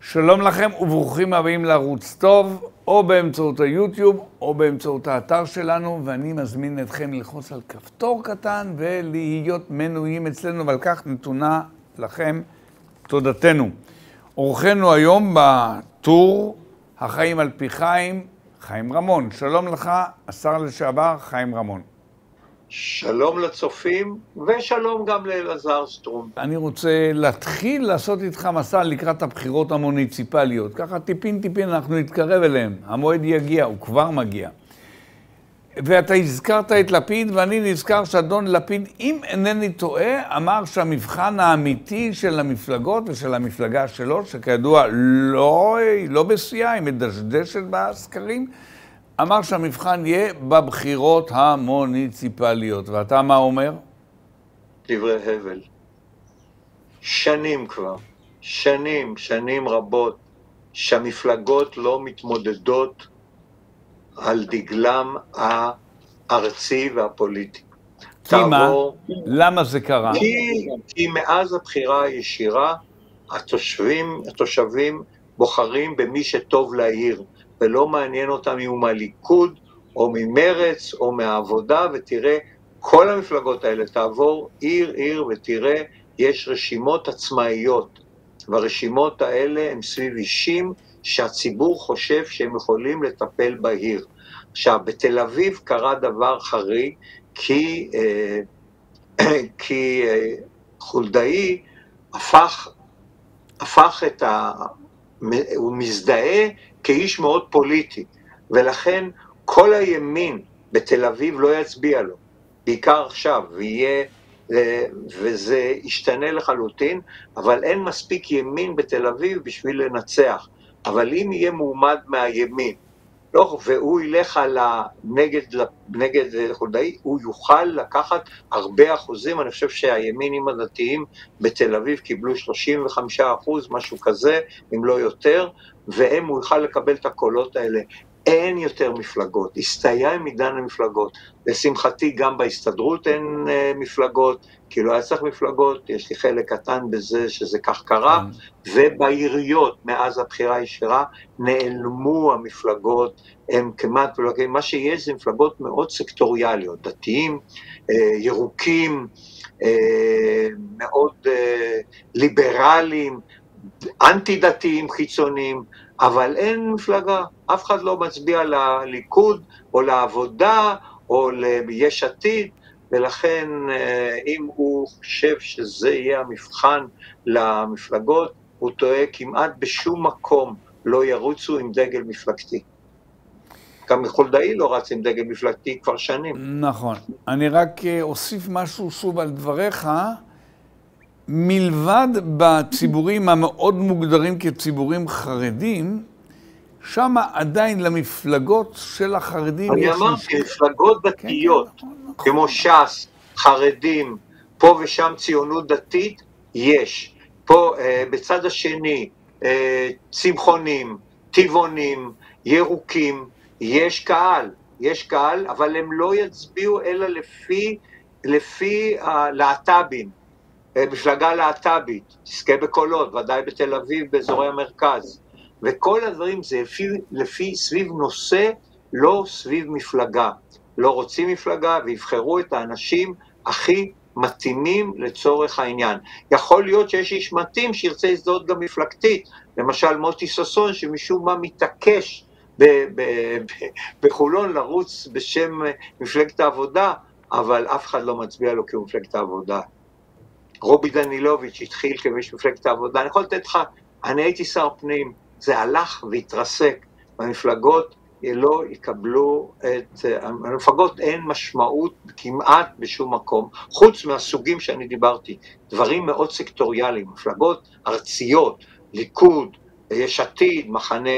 שלום לכם וברוכים הבאים לערוץ טוב, או באמצעות היוטיוב, או באמצעות האתר שלנו, ואני מזמין אתכם ללחוץ על כפתור קטן ולהיות מנויים אצלנו, ועל כך נתונה לכם תודתנו. אורחנו היום בטור החיים על פי חיים, חיים רמון. שלום לך, השר לשעבר חיים רמון. שלום לצופים, ושלום גם לאלעזר סטרום. אני רוצה להתחיל לעשות איתך מסע לקראת הבחירות המוניציפליות. ככה טיפין טיפין אנחנו נתקרב אליהם. המועד יגיע, הוא כבר מגיע. ואתה הזכרת את לפיד, ואני נזכר שאדון לפיד, אם אינני טועה, אמר שהמבחן האמיתי של המפלגות ושל המפלגה שלו, שכידוע לא, לא בשיאה, היא מדשדשת בסקרים, אמר שהמבחן יהיה בבחירות המוניציפליות. ואתה מה אומר? דברי הבל. שנים כבר, שנים, שנים רבות, שהמפלגות לא מתמודדות על דגלם הארצי והפוליטי. כי תעבור... מה? למה זה קרה? כי, כי מאז הבחירה הישירה, התושבים, התושבים בוחרים במי שטוב לעיר. ולא מעניין אותם אם הוא מהליכוד או ממרץ או מהעבודה, ותראה, כל המפלגות האלה, תעבור עיר-עיר ותראה, יש רשימות עצמאיות, והרשימות האלה הן סביב אישים שהציבור חושב שהם יכולים לטפל בעיר. עכשיו, בתל אביב קרה דבר חריג, כי, אה, כי אה, חולדאי הפך, הפך את ה... הוא מזדהה כאיש מאוד פוליטי, ולכן כל הימין בתל אביב לא יצביע לו, בעיקר עכשיו, ויהיה, אה, וזה ישתנה לחלוטין, אבל אין מספיק ימין בתל אביב בשביל לנצח. אבל אם יהיה מועמד מהימין, לא, והוא ילך על. נגד, נגד חולדאי, הוא יוכל לקחת הרבה אחוזים, אני חושב שהימינים הדתיים בתל אביב קיבלו 35 אחוז, משהו כזה, אם לא יותר, והם, הוא יוכל לקבל את הקולות האלה. אין יותר מפלגות, הסתיים עידן המפלגות. לשמחתי גם בהסתדרות אין uh, מפלגות, כי לא היה צריך מפלגות, יש לי חלק קטן בזה שזה כך קרה, כן. ובעיריות מאז הבחירה הישירה נעלמו המפלגות, הם כמעט, מה שיש זה מפלגות מאוד סקטוריאליות, דתיים, uh, ירוקים, uh, מאוד uh, ליברליים, אנטי דתיים חיצוניים, אבל אין מפלגה, אף אחד לא מצביע לליכוד או לעבודה או ליש עתיד, ולכן אה, אם הוא חושב שזה יהיה המבחן למפלגות, הוא טועה כמעט בשום מקום לא ירוצו עם דגל מפלגתי. גם חולדאי לא רץ עם דגל מפלגתי כבר שנים. נכון. אני רק אה, אוסיף משהו שוב על דבריך. מלבד בציבורים המאוד מוגדרים כציבורים חרדים, שם עדיין למפלגות של החרדים יש... אני אמרתי, מפלגות דתיות, כן, כן, נכון, כמו ש"ס, חרדים, פה ושם ציונות דתית, יש. פה, אה, בצד השני, אה, צמחונים, טבעונים, ירוקים, יש קהל, יש קהל, אבל הם לא יצביעו אלא לפי, לפי הלהט"בים. אה, מפלגה להט"בית, תזכה בקולות, ודאי בתל אביב, באזורי המרכז. וכל הדברים זה לפי, לפי סביב נושא, לא סביב מפלגה. לא רוצים מפלגה ויבחרו את האנשים הכי מתאימים לצורך העניין. יכול להיות שיש איש מתאים שירצה להזדהות גם מפלגתית, למשל מוטי ששון שמשום מה מתעקש בחולון לרוץ בשם מפלגת העבודה, אבל אף אחד לא מצביע לו כמפלגת העבודה. רובי דנילוביץ' התחיל כמיש מפלגת העבודה, אני יכול לתת לך, אני הייתי שר פנים, זה הלך והתרסק, והמפלגות לא יקבלו את, המפלגות אין משמעות כמעט בשום מקום, חוץ מהסוגים שאני דיברתי, דברים מאוד סקטוריאליים, מפלגות ארציות, ליכוד, יש עתיד, מחנה,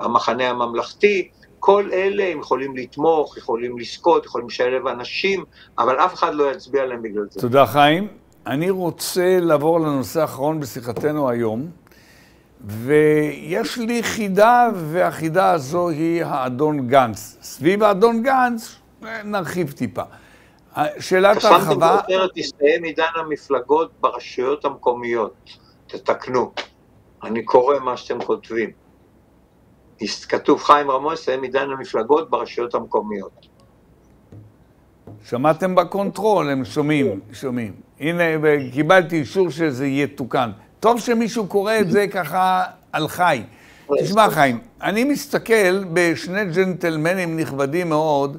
המחנה הממלכתי, כל אלה הם יכולים לתמוך, יכולים לזכות, יכולים לשלב אנשים, אבל אף אחד לא יצביע להם בגלל זה. תודה חיים. אני רוצה לעבור לנושא האחרון בשיחתנו היום, ויש לי חידה, והחידה הזו היא האדון גנץ. סביב האדון גנץ נרחיב טיפה. שאלת ההרחבה... כסנתם תסתיים עידן המפלגות ברשויות המקומיות, תתקנו. אני קורא מה שאתם כותבים. כתוב חיים רמון, סיים עידן המפלגות ברשויות המקומיות. שמעתם ב control, הם שומעים, שומעים. הנה, קיבלתי אישור שזה יתוקן. טוב שמישהו קורא את זה ככה על חי. תשמע, חיים, אני מסתכל בשני ג'נטלמנים נכבדים מאוד,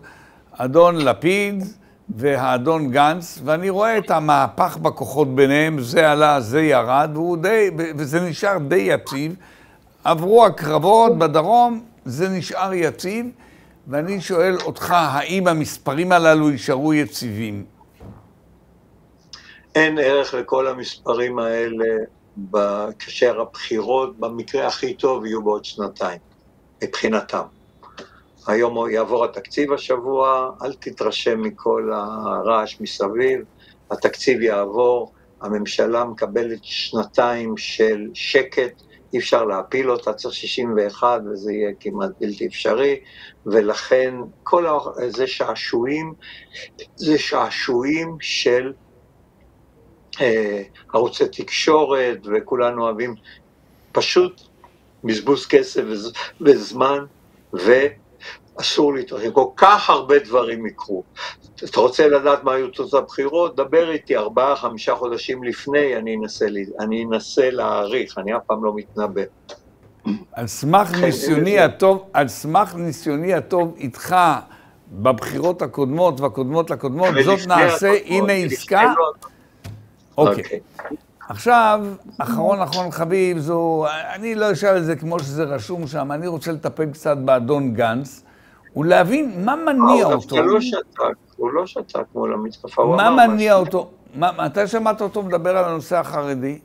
אדון לפיד והאדון גנץ, ואני רואה את המהפך בכוחות ביניהם, זה עלה, זה ירד, די, וזה נשאר די יציב. עברו הקרבות בדרום, זה נשאר יציב, ואני שואל אותך, האם המספרים הללו יישארו יציבים? אין ערך לכל המספרים האלה כאשר הבחירות במקרה הכי טוב יהיו בעוד שנתיים, מבחינתם. היום יעבור התקציב השבוע, אל תתרשם מכל הרעש מסביב, התקציב יעבור, הממשלה מקבלת שנתיים של שקט, אי אפשר להפיל אותה, צריך 61 וזה יהיה כמעט בלתי אפשרי, ולכן כל זה שעשועים, זה שעשועים של ערוצי תקשורת, וכולנו אוהבים פשוט בזבוז כסף וזמן, ואסור להתרחב. כל כך הרבה דברים יקרו. אתה רוצה לדעת מה היו תוצאות הבחירות? דבר איתי ארבעה, חמישה חודשים לפני, אני אנסה, אני אנסה להעריך, אני אף פעם לא מתנבא. על סמך ניסיוני הטוב, על סמך ניסיוני הטוב איתך בבחירות הקודמות והקודמות לקודמות, זאת נעשה, הנה עסקה. אוקיי. אוקיי. עכשיו, אחרון אחרון חביב, זו, אני לא אשאל את זה כמו שזה רשום שם, אני רוצה לטפל קצת באדון גנץ, ולהבין מה מניע אה, אותו. הוא דווקא לא שתק, הוא לא שתק מול המתקפה, הוא אמר. מה מניע אותו? מתי שמעת אותו מדבר על הנושא החרדי?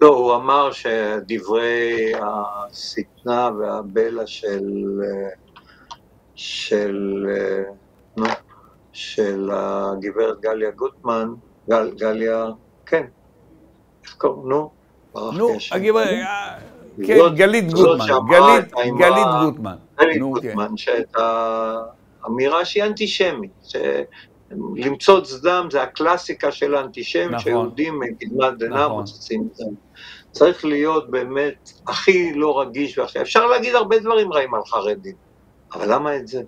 לא, הוא אמר שדברי השטנה והבלע של, של, נו, של הגברת גליה גוטמן, גל, גליה כן. איך קוראים? נו, נו, הגברת, אה, כן, גלית גוטמן, גלית גוטמן. גלית גוטמן, שאת האמירה שהיא אנטישמית, למצוץ דם זה הקלאסיקה של האנטישמית, נכון. שיהודים מקדמת דנא נכון. מוצצים דם. צריך להיות באמת הכי לא רגיש והכי... אפשר להגיד הרבה דברים רעים על חרדים, אבל למה את זה?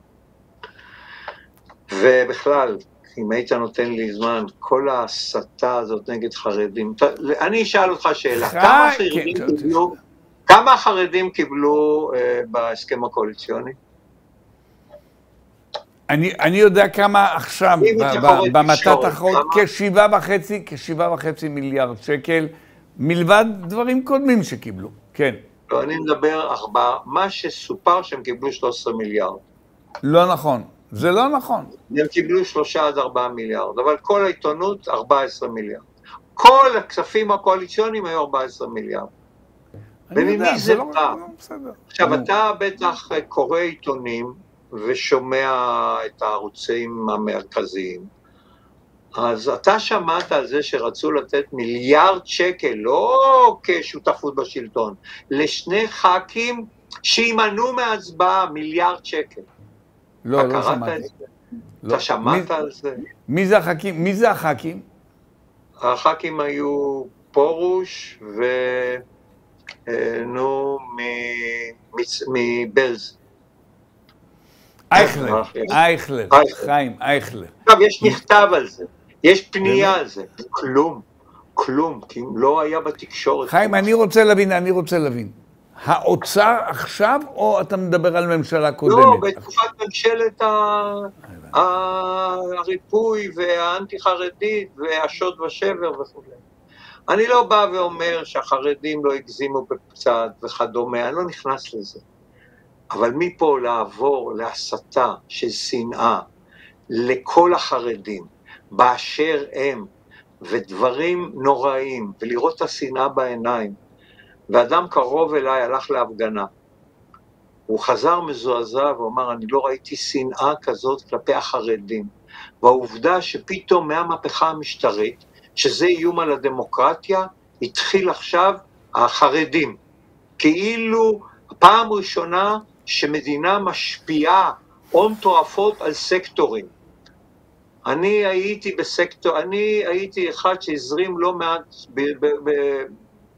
ובכלל, אם היית נותן לי זמן, כל ההסתה הזאת נגד חרדים, אני אשאל אותך שאלה, כמה חרדים כן, קיבלו, כמה חרדים קיבלו אה, בהסכם הקואליציוני? אני, אני יודע כמה עכשיו, במתת האחרון, כשבעה וחצי, כשבעה וחצי מיליארד שקל, מלבד דברים קודמים שקיבלו, כן. לא, אני מדבר ארבעה, מה שסופר שהם קיבלו 13 מיליארד. לא נכון. זה לא נכון. הם קיבלו שלושה עד ארבעה מיליארד, אבל כל העיתונות, ארבע עשרה מיליארד. כל הכספים הקואליציוניים היו ארבע עשרה מיליארד. וממי זה לא בא? לא עכשיו, אתה בטח קורא עיתונים ושומע את הערוצים המרכזיים. אז אתה שמעת על זה שרצו לתת מיליארד שקל, לא כשותפות בשלטון, לשני ח"כים שימנעו מהצבעה מיליארד שקל. לא, לא שמעתי. לא. אתה שמעת על זה? מי זה הח"כים? מי זה הח"כים? הח"כים היו פרוש ו... אה, נו, מבלז. אייכלר, אייכלר, חיים, אייכלר. עכשיו, יש מכתב על זה, יש פנייה על זה, כלום, כלום, כי לא היה בתקשורת. חיים, אני רוצה להבין, אני רוצה להבין. האוצר עכשיו, או אתה מדבר על ממשלה קודמת? לא, בתקופת ממשלת הריפוי והאנטי-חרדית והשוד ושבר וכו'. אני לא בא ואומר שהחרדים לא הגזימו קצת וכדומה, אני לא נכנס לזה. אבל מפה לעבור להסתה של שנאה לכל החרדים באשר הם, ודברים נוראים, ולראות את השנאה בעיניים, ואדם קרוב אליי הלך להפגנה. הוא חזר מזועזע ואמר, אני לא ראיתי שנאה כזאת כלפי החרדים. והעובדה שפתאום מהמהפכה המשטרית, שזה איום על הדמוקרטיה, התחיל עכשיו החרדים. כאילו פעם ראשונה שמדינה משפיעה הון תועפות על סקטורים. אני הייתי בסקטור, אני הייתי אחד שהזרים לא מעט ב, ב, ב,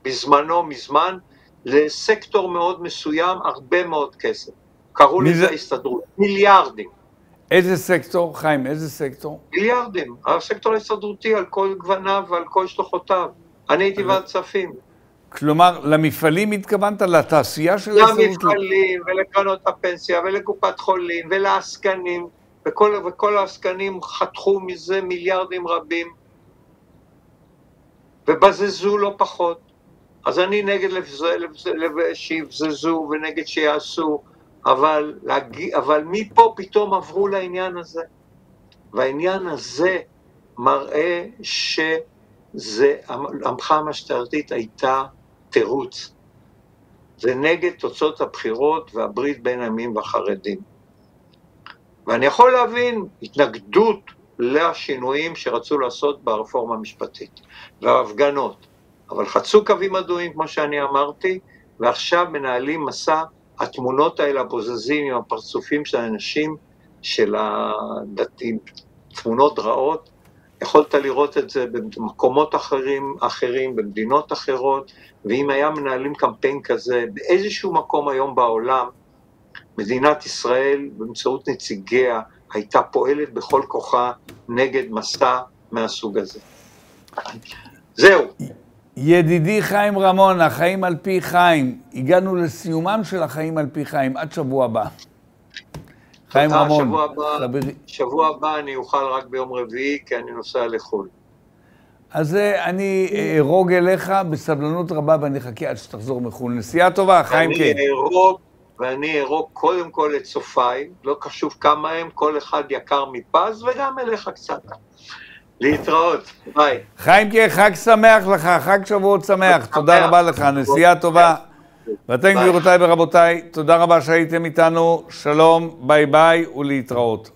בזמנו, מזמן, לסקטור מאוד מסוים הרבה מאוד כסף. קראו מי לזה זה? ההסתדרות, מיליארדים. איזה סקטור, חיים, איזה סקטור? מיליארדים, הסקטור ההסתדרותי על כל גווניו ועל כל שלוחותיו. אני הייתי ועדת כספים. כלומר, למפעלים התכוונת? לתעשייה של ההסתדרות? למפעלים ולקרנות הפנסיה ולקופת חולים ולעסקנים, וכל, וכל העסקנים חתכו מזה מיליארדים רבים, ובזזו לא פחות. אז אני נגד. שיבזזו ונגד שיעשו, אבל, להג... אבל מפה פתאום עברו לעניין הזה. והעניין הזה מראה שזה, המחאה המשטרתית הייתה תירוץ. זה נגד תוצאות הבחירות והברית בין הימין והחרדים. ואני יכול להבין התנגדות לשינויים שרצו לעשות ברפורמה המשפטית וההפגנות, אבל חצו קווים אדומים, כמו שאני אמרתי, ועכשיו מנהלים מסע, התמונות האלה, הבוזזים עם הפרצופים של האנשים, של הדתיים, תמונות רעות, יכולת לראות את זה במקומות אחרים, אחרים, במדינות אחרות, ואם היה מנהלים קמפיין כזה באיזשהו מקום היום בעולם, מדינת ישראל באמצעות נציגיה הייתה פועלת בכל כוחה נגד מסע מהסוג הזה. זהו. ידידי חיים רמון, החיים על פי חיים. הגענו לסיומם של החיים על פי חיים, עד שבוע הבא. חיים תודה, רמון, שבוע הבא. שבוע הבא אני אוכל רק ביום רביעי, כי אני נוסע לחו"ל. אז אה, אני ארוג אליך בסבלנות רבה ואני אחכה עד שתחזור מחו"ל. נסיעה טובה, חיים אני קיי. אהרוג, ואני אהרוג קודם כל את צופיי, לא חשוב כמה הם, כל אחד יקר מפז, וגם אליך קצת. להתראות, ביי. חיים קיי, חג שמח לך, חג שבועות שמח. תודה רבה לך, נסיעה טובה. ואתם. גבירותיי ורבותיי, תודה רבה שהייתם איתנו. שלום, ביי ביי ולהתראות.